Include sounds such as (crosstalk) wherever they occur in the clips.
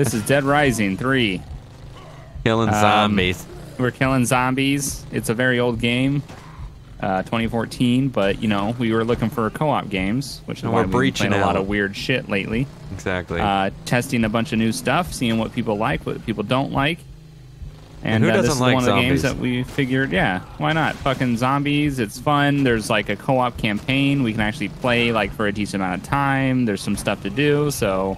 This is Dead Rising 3. Killing Um, zombies. We're killing zombies. It's a very old game, uh, 2014, but you know we were looking for co-op games, which is And why we're we've been breaching a lot of weird shit lately. Exactly. Uh, testing a bunch of new stuff, seeing what people like, what people don't like. And, And who uh, this doesn't is like one of the games that we figured, yeah, why not? Fucking zombies, it's fun. There's like a co-op campaign. We can actually play like for a decent amount of time. There's some stuff to do, so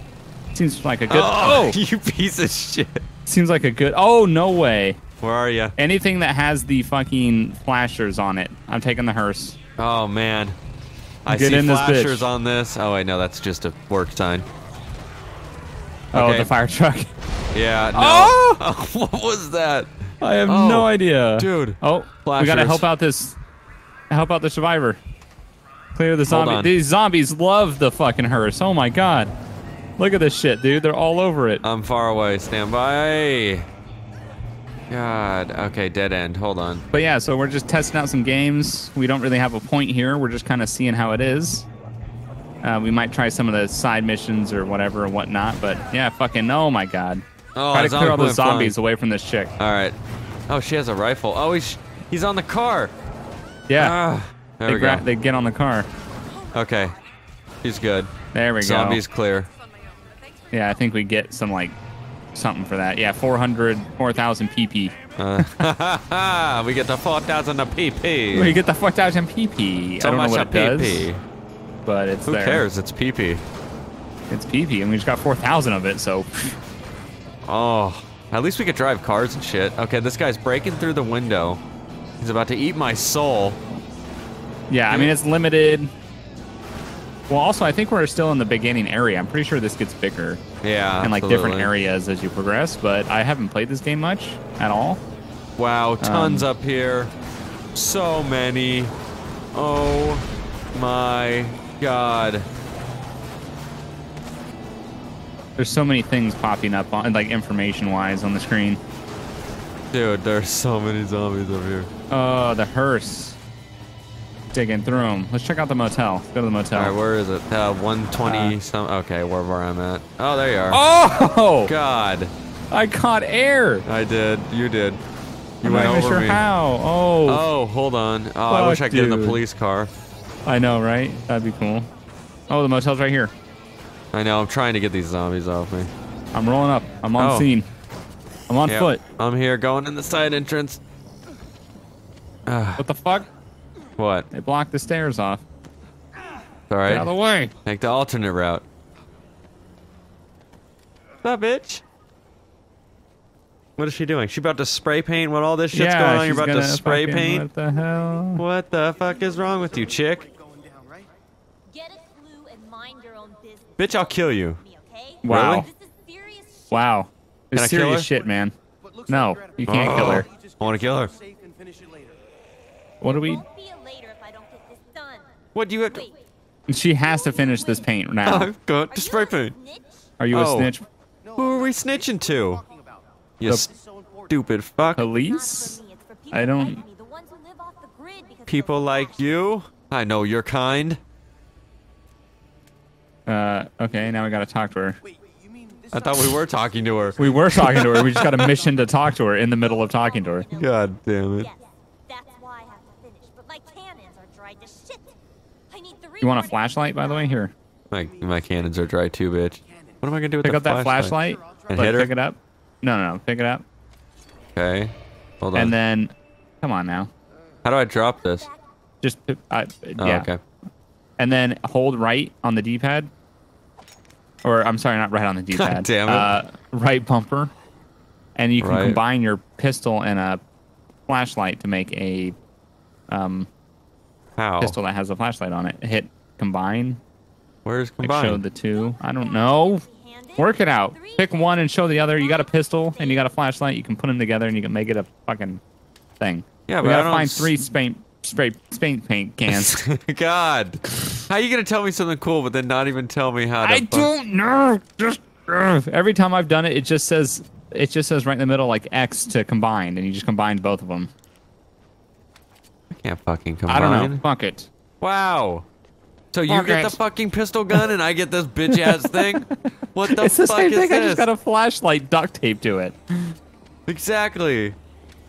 seems like a good. oh, oh (laughs) you piece of shit. seems like a good. Oh no way! Where are you? Anything that has the fucking flashers on it, I'm taking the hearse. Oh man. I Get see this flashers bitch. on this. Oh wait, no, that's just a work sign. Oh, the fire truck. (laughs) Yeah. No. Oh! (laughs) what was that? I have Oh, no idea, dude. Oh, we gotta help out this, help out the survivor. Clear the zombie. These zombies love the fucking hearse. Oh my god, look at this shit, dude. They're all over it. I'm far away. Stand by. God. Okay, dead end. Hold on. But yeah, so we're just testing out some games. We don't really have a point here. We're just kind of seeing how it is. Uh, we might try some of the side missions or whatever and whatnot. But yeah, fucking oh my god. Oh, try to clear all the went flying. zombies away from this chick. All right. Oh, she has a rifle. Oh, he's he's on the car. Yeah, Ah, there they, we go. they get on the car. Okay. He's good. There we Zombies go. Zombies clear. Yeah, I think we get some like something for that. Yeah, 400, 4,000 PP. Uh, (laughs) we get the 4,000 a PP. We get the 4,000 PP. so I don't know what it does, PP. but it's Who there. cares? It's PP. It's PP, and we just got 4,000 of it. So Oh, at least we could drive cars and shit. Okay, this guy's breaking through the window. He's about to eat my soul. yeah, I mean it's limited. Well, also I think we're still in the beginning area. I'm pretty sure this gets bigger Yeah. and like different areas as you progress. But I haven't played this game much at all. Wow, tons Um, up here. So many. Oh my god. There's so many things popping up on like information wise on the screen. Dude, there's so many zombies up here. Oh, the hearse. Digging through them. Let's check out the motel. Let's go to the motel. All right, where is it? Uh, 120 Uh, some. Okay, where, where I'm at. Oh, there you are. oh! God, I caught air. I did. You did. You I'm went not even over sure me. how. Oh, Oh, hold on. Oh, I wish I Fuck, could get in the police car. I know, right? That'd be cool. Oh, the motel's right here. I know. I'm trying to get these zombies off me. I'm rolling up. I'm on Oh. scene. I'm on Yep, foot. I'm here, going in the side entrance. (sighs) What the fuck? What? They blocked the stairs off. All Get out of the way. Take the alternate route. What's up, bitch? What is she doing? She about to spray paint? What all this shit's yeah, going on? You're about to spray fucking- paint? What the hell? What the fuck is wrong with you, chick? Get a clue and mind your own business. Bitch, I'll kill you. Me. Wow. Really? Is serious shit. Wow. It's Can I kill serious her? shit, man. No, you can't kill oh. her. I want to kill her. What do we? Won't be a later if I don't get this done. What do you have to? She has to finish this paint now. I've got are to you spray a paint. snitch? Are you a Oh. snitch? Who are we snitching to? You The- stupid fuck. Police? Not for me, it's for people I don't- like me, the ones who live off the grid because People like you? I know your kind. Uh, okay, now we gotta talk to her. I thought we were talking to her. We were talking to her. We just got a mission to talk to her in the middle of talking to her. God damn it. Yes, that's why I have to finish. But my cannons are dried to shit. I need three You want a flashlight, by the way? Here, My my cannons are dry too, bitch. What am I gonna do with pick up that flashlight. And Like, hit her? Pick it up. No, no, no. Pick it up, Okay. Hold on. and then, come on now. How do I drop this? Just, uh, Oh, yeah. okay. And then hold right on the D-pad. Or I'm sorry, not right on the (laughs) D-pad. damn it. Uh, right bumper, and you can Right. combine your pistol and a flashlight to make a um, How? pistol that has a flashlight on it. Hit combine. Where's Like combined? show the two. I don't know. Work it out. Pick one and show the other. You got a pistol and you got a flashlight. You can put them together and you can make it a fucking thing. Yeah, we but gotta don't find three spray spray paint paint cans. (laughs) God. How are you gonna tell me something cool but then not even tell me how to I don't know. Just ugh. every time I've done it, it just says it just says right in the middle like X to combine, and you just combine both of them. I can't fucking combine. I don't know. Fuck it. Wow. So you Fuck get it. the fucking pistol gun and I get this bitch ass (laughs) thing? What the it's the fuck same is thing. I this? just got a flashlight duct tape to it. Exactly.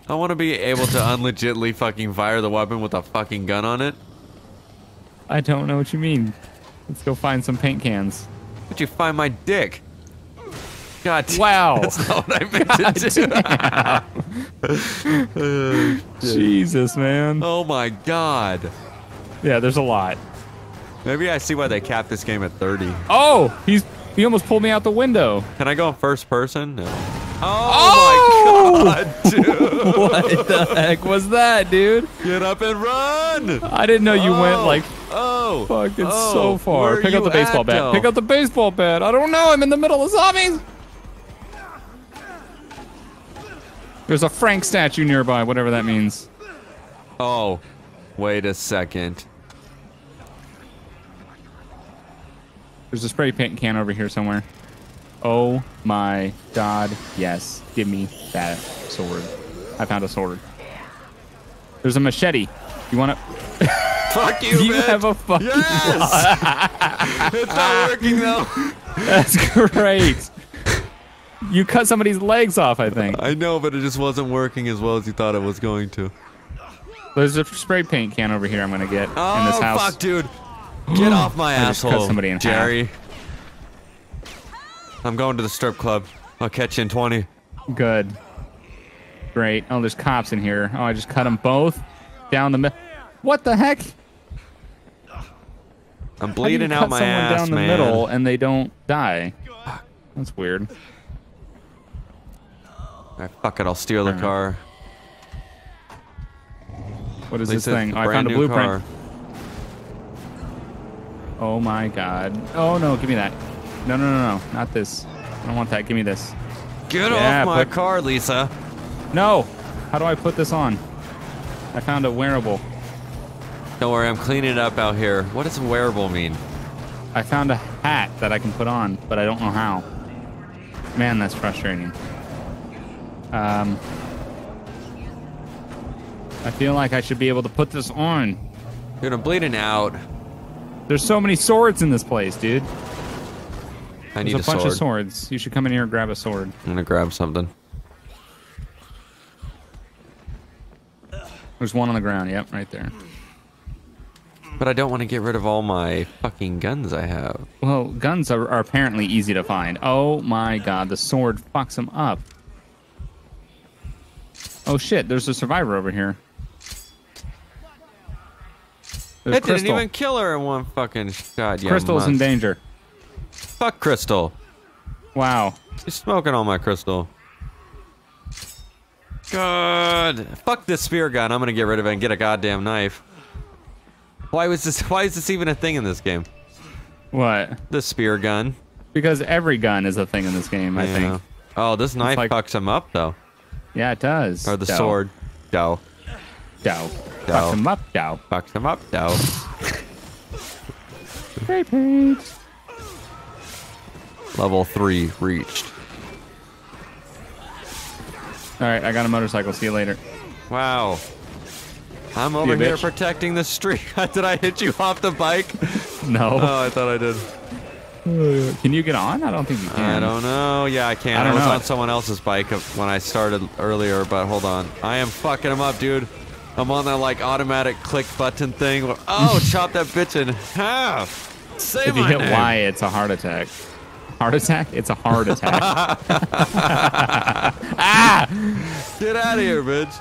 I want to be able to unlegitly fucking fire the weapon with a fucking gun on it. I don't know what you mean. Let's go find some paint cans. Did you find my dick? God. Wow. That's not what I meant to do. (laughs) Jesus, man. oh my god. Yeah, there's a lot. Maybe I see why they capped this game at 30. Oh, he's he almost pulled me out the window. Can I go in first person? No. Oh, oh my god, dude. (laughs) what the heck was that, dude? Get up and run! I didn't know you went Oh, like oh, fucking oh, so far. Pick up the baseball at, bat. though? Pick up the baseball bat. I don't know. I'm in the middle of zombies. There's a Frank statue nearby, whatever that means. Oh, wait a second. There's a spray paint can over here somewhere. Oh my god, yes. Give me that sword. I found a sword. There's a machete. You want to? (laughs) Fuck you, (laughs) You have a fucking. Yes! (laughs) it's not working though. That's great. You cut somebody's legs off, I think. I know, but it just wasn't working as well as you thought it was going to. There's a spray paint can over here I'm gonna get Oh, in this oh, house. fuck, dude. Get (gasps) off my just cut asshole, somebody in half. Jerry. I'm going to the strip club. I'll catch you in 20. Good. Great. Oh, there's cops in here. Oh, I just cut them both down the middle. What the heck? I'm How do you bleeding out my someone ass, down the man. middle and they don't die. That's weird. Alright, fuck it. I'll steal the car. What is this thing? Oh, I found a blueprint. car. Oh my god. Oh no, give me that. No, no, no, no. Not this. I don't want that. Give me this. Get Yeah, off my put- car, Lisa. No! How do I put this on? I found a wearable. Don't worry, I'm cleaning it up out here. What does wearable mean? I found a hat that I can put on, but I don't know how. Man, that's frustrating. Um, I feel like I should be able to put this on. Dude, I'm bleeding out. There's so many swords in this place, dude. I need There's a, a, bunch sword. of swords. You should come in here and grab a sword. I'm gonna grab something. There's one on the ground. Yep, right there. But I don't want to get rid of all my fucking guns I have. Well, guns are, are apparently easy to find. Oh my god, the sword fucks them up. Oh shit, there's a survivor over here. There's it didn't even kill her in one fucking shot. Crystal's in danger. Fuck Crystal. Wow. You're smoking all my crystal. Good. Fuck this spear gun. I'm gonna get rid of it and get a goddamn knife. Why was this? (laughs) Why is this even a thing in this game? What? The spear gun. Because every gun is a thing in this game, I Yeah. think. Oh, this knife like- fucks him up though. Yeah, it does. Or the Dow. sword. Dow. Dow. Dow. Fucks him up, Dow. Fucks him up. Dow. Great page. Level three reached. All right, I got a motorcycle. See you later. Wow. I'm over here bitch. protecting the street. (laughs) Did I hit you off the bike? No. Oh, I thought I did. Can you get on? I don't think you can. I don't know. Yeah, I can. I I, was know. on someone else's bike when I started earlier, but hold on. I am fucking him up, dude. I'm on that like automatic click button thing. Oh, (laughs) chop that bitch in half. Say If you hit name. Y, it's a heart attack. Heart attack? It's a heart attack. (laughs) (laughs) ah! Get out of here, bitch.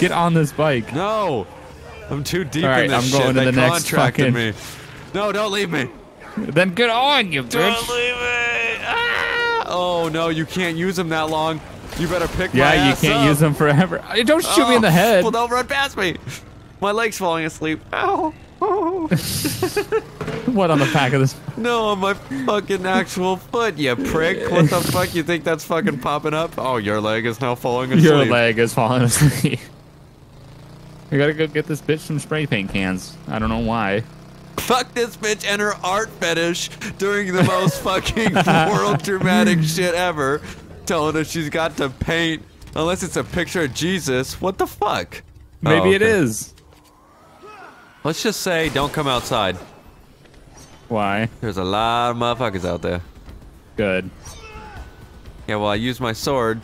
Get on this bike. No. I'm too deep All right, in this I'm shit. going to they the next contracted fucking- me. No, don't leave me. Then get on, you Don't bitch. leave me. Ah! Oh no, you can't use them that long. You better pick my Yeah, you can't up. use them forever. (laughs) Don't shoot me in the Oh, head. Well, don't run past me. My leg's falling asleep. Ow. Oh. (laughs) What on the back of this? (laughs) no, on my fucking actual foot, you prick. What the fuck? You think that's fucking popping up? Oh, your leg is now falling asleep. Your leg is falling asleep. We gotta go get this bitch some spray paint cans. I don't know why. Fuck this bitch and her art fetish during the most (laughs) fucking world dramatic shit ever. Telling us she's got to paint. Unless it's a picture of Jesus. What the fuck? Maybe Oh, okay. is. Let's just say don't come outside. Why? There's a lot of motherfuckers out there. Good. Yeah, well, I used my sword.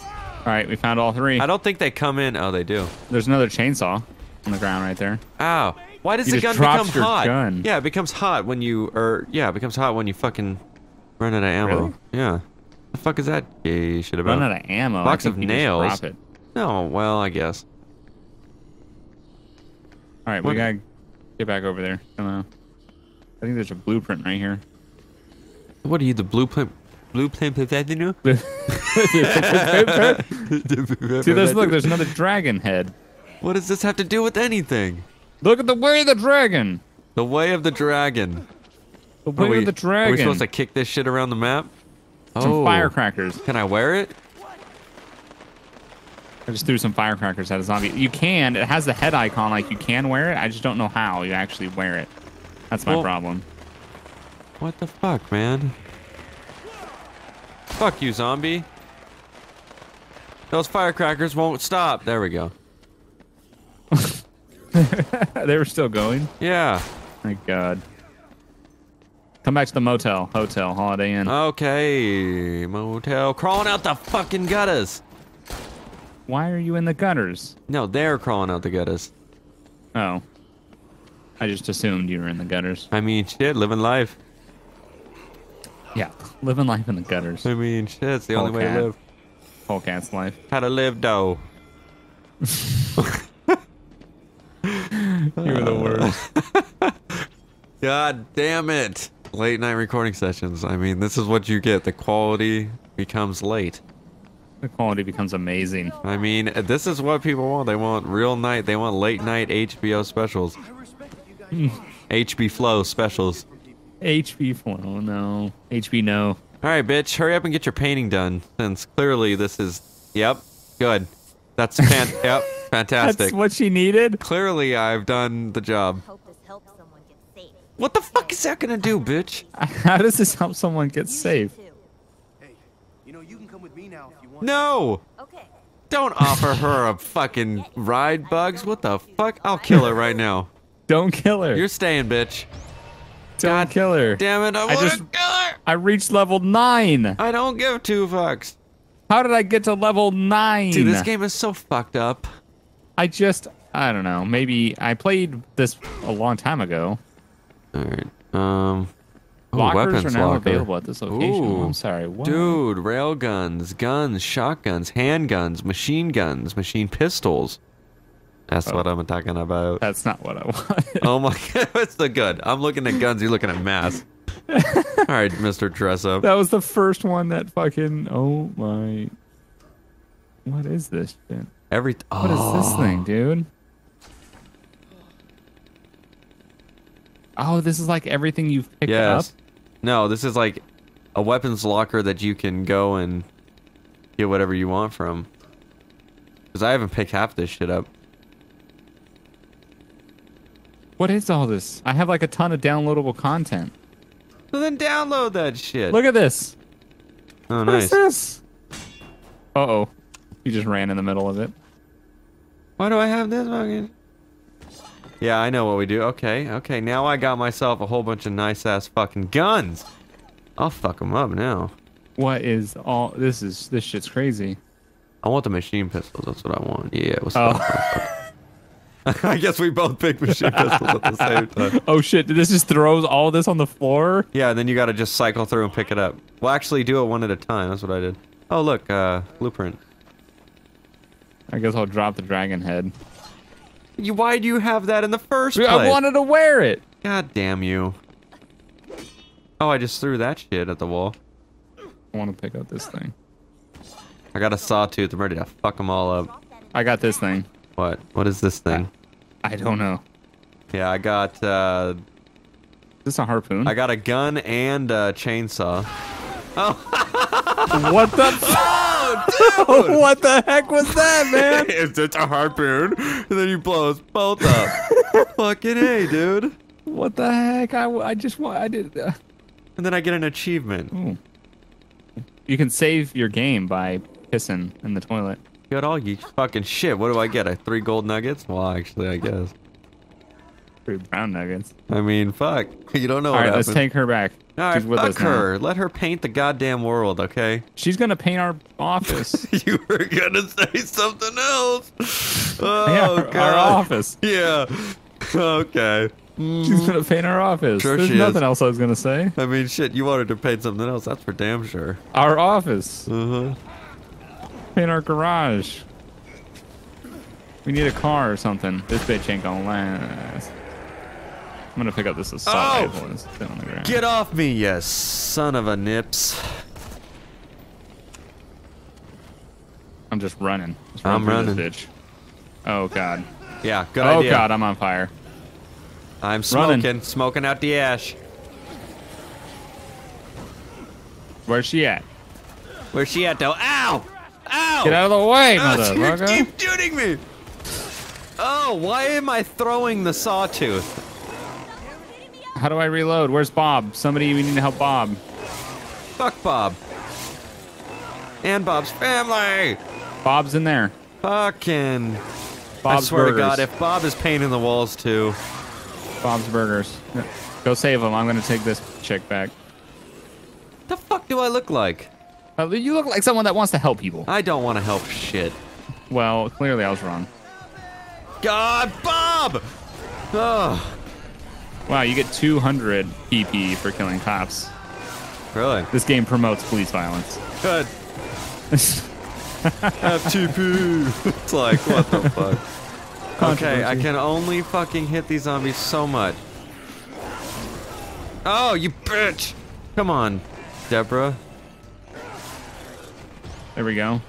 All right, we found all three. I don't think they come in. Oh, they do. There's another chainsaw on the ground right there. Ow. Why does You the gun become hot? gun. Yeah, it becomes hot when you, or, yeah, it becomes hot when you fucking run out of ammo. Really? Yeah. The fuck is that gay shit about? Run out of ammo. Box of nails. No, well, I guess. All right, What- we gotta get back over there. Know. I think there's a blueprint right here. What are you, the blueprint? Blueprint professional? (laughs) See this? Look, there's another dragon head. What does this have to do with anything? Look at the way of the dragon. The way of the dragon. The way we, of the dragon. Are we supposed to kick this shit around the map? some oh. firecrackers. Can I wear it? I just threw some firecrackers at a zombie. You can. It has the head icon, like you can wear it. I just don't know how you actually wear it. That's my Well- problem. What the fuck, man? Fuck you, zombie. Those firecrackers won't stop. There we go. (laughs) they were still going. Yeah. My God. Come back to the motel, hotel, Holiday Inn. Okay. Motel. Crawling out the fucking gutters. Why are you in the gutters? No, they're crawling out the gutters. Oh. I just assumed you were in the gutters. I mean, shit, living life. Yeah. Living life in the gutters. I mean, shit, it's the only way to live. Whole Polecat's life. How to live, though. (laughs) (laughs) You were the uh. worst. (laughs) God damn it. Late night recording sessions. I mean, this is what you get. The quality becomes late. the quality becomes amazing. I mean, this is what people want. They want real night. They want late night HBO specials. HB Flow specials. HB flow, no. HB no. All right, bitch, hurry up and get your painting done. Since clearly this is. Yep, good. That's fan. (laughs) yep, fantastic. That's what she needed? Clearly, I've done the job. Hope this helps someone get safe. What the fuck is that gonna do, bitch? (laughs) How does this help someone get safe? Hey, you know, you can come with me now if you want. No! Okay. Don't offer her a fucking ride, Buggs. What the fuck? I'll kill her (laughs) right now. Don't kill her. You're staying, bitch. Don't God kill her. Damn it, I, I wanna just- kill her! I reached level 9. I don't give two fucks. How did I get to level 9? Dude, this game is so fucked up. I just, I don't know. Maybe I played this a long time ago. Alright, um. ooh, Lockers weapons are now locker. available at this location. Ooh. I'm sorry. What? Dude, rail guns, guns, shotguns, handguns, machine guns, machine pistols. That's Oh. what I'm talking about. That's not what I want. Oh my (laughs) god, it's the good. I'm looking at guns, you're looking at mass. (laughs) Alright, Mr. Dress Up. that was the first one that fucking. Oh my. What is this shit? Every What is this Oh. thing, dude? Oh, this is like everything you've picked Yes. up. No, this is like a weapons locker that you can go and get whatever you want from. Because I haven't picked half this shit up. What is all this? I have like a ton of downloadable content. So then download that shit. Look at this. oh, What is nice. this? Uh oh. You just ran in the middle of it. Why do I have this fucking? Yeah, I know what we do. Okay, okay. Now I got myself a whole bunch of nice ass fucking guns. I'll fuck them up now. What is all this is this shit's crazy. I want the machine pistols. That's what I want. Yeah. What's Oh. (laughs) I guess we both picked machine (laughs) pistols at the same time. oh shit, did this just throws all this on the floor? Yeah, and then you got to just cycle through and pick it up. Well, actually, do it one at a time. That's what I did. Oh, look, uh, blueprint. I guess I'll drop the dragon head. You, why do you have that in the first place? I wanted to wear it. God damn you. Oh, I just threw that shit at the wall. I want to pick up this thing. I got a sawtooth. I'm ready to fuck them all up. I got this thing. What? What is this thing? I don't know. Yeah, I got uh, Is this a harpoon? I got a gun and a chainsaw. Oh! (laughs) what the? (laughs) Oh, (laughs) what the heck was that, man? (laughs) Is it a harpoon? And then you blow us both up. (laughs) Fucking a, dude. what the heck? I, I just want. I did. Uh, And then I get an achievement. ooh. You can save your game by pissing in the toilet. You got all you fucking shit. What do I get? I three gold nuggets? Well, actually, I guess. Three brown nuggets. I mean, fuck. You don't know All what right, let's take her back. All right, with fuck us now. her. Let her paint the goddamn world, okay? She's gonna paint our office. (laughs) you were gonna say something else. (laughs) Oh, yeah, our, God. our office. Yeah. Okay. She's gonna paint our office. Sure There's she is. nothing else I was gonna say. I mean, shit, you wanted to paint something else. That's for damn sure. Our office. Uh huh. Paint our garage. We need a car or something. This bitch ain't gonna last. I'm gonna pick up this assault Oh! rifle and sit on the ground. Get off me, you son of a nips. I'm just running. Just run I'm running. Bitch. Oh god. Yeah, good oh idea. god, I'm on fire. I'm Running. smoking, smoking out the ash. Where's she at? Where's she at though? Ow! Ow! Get out of the way, Ah, (laughs) motherfucker. keep shooting me. Oh, why am I throwing the sawtooth? How do I reload? Where's Bob? Somebody, we need to help Bob. Fuck Bob. And Bob's family. Bob's in there. Fucking. Bob's I swear Burgers. to God, if Bob is painting the walls too. Bob's Burgers. Go save him. I'm gonna take this chick back. The fuck do I look like? Uh, you look like someone that wants to help people. I don't want to help shit. Well, clearly I was wrong. God, Bob! Oh, Wow, you get 200 PP for killing cops. really? This game promotes police violence. Good. (laughs) FTP. it's like, what the (laughs) fuck? Okay, I can only fucking hit these zombies so much. Oh, you bitch! Come on, Deborah. There we go.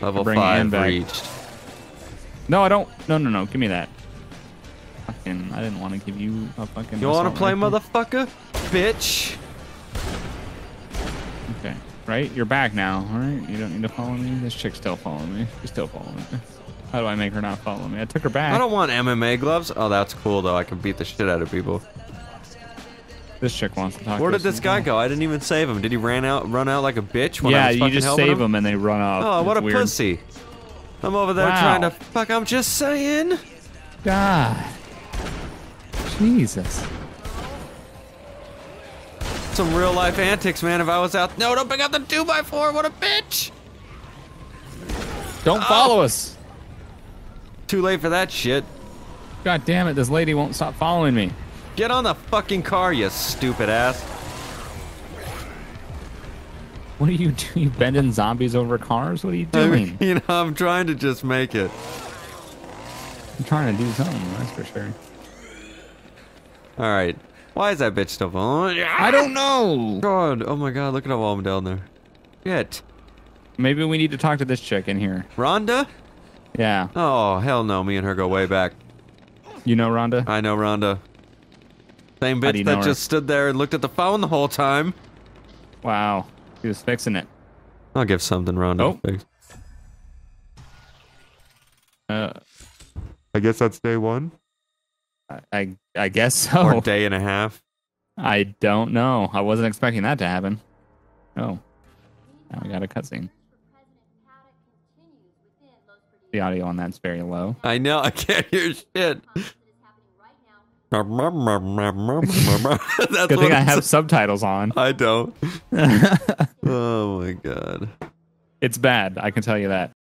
Level five back. reached. No, I don't. No, no, no. Give me that. Fucking, I didn't want to give you a fucking. You want to play, rifle. motherfucker? Bitch. Okay. Right? You're back now. All right. You don't need to follow me. This chick's still following me. She's still following me. (laughs) How do I make her not follow me? I took her back. I don't want MMA gloves. Oh, that's cool though. I can beat the shit out of people. This chick wants to talk. Where to did this guy go? I didn't even save him. Did he ran out, run out like a bitch when I Yeah, was you just save him? them and they run off. Oh, what a weird. pussy. I'm over there Wow. trying to fuck. I'm just saying. God. Jesus. Some real life antics, man. If I was out, no, don't pick up the two by four. What a bitch. Don't Oh. follow us. Too late for that shit. God damn it, this lady won't stop following me. Get on the fucking car, you stupid ass. What are you doing? You bending zombies over cars? What are you doing? you know, I'm trying to just make it. I'm trying to do something, that's for sure. All right. Why is that bitch still following? I don't know. God. Oh my God. Look at how I'm down there. Shit. Maybe we need to talk to this chick in here. Rhonda? Yeah. Oh hell no. Me and her go way back. You know Rhonda? I know Rhonda. Same How bitch you know that her? just stood there and looked at the phone the whole time. Wow. He was fixing it. I'll give something Rhonda. Oh. a fix. Uh, I guess that's day one I- I guess (laughs) so. or day and a half. I don't know. I wasn't expecting that to happen. Oh. Now we got a cutscene. The audio on that's very low. I know. I can't hear shit. (laughs) that's Good thing I have subtitles on. (laughs) I don't. oh my god. It's bad. I can tell you that.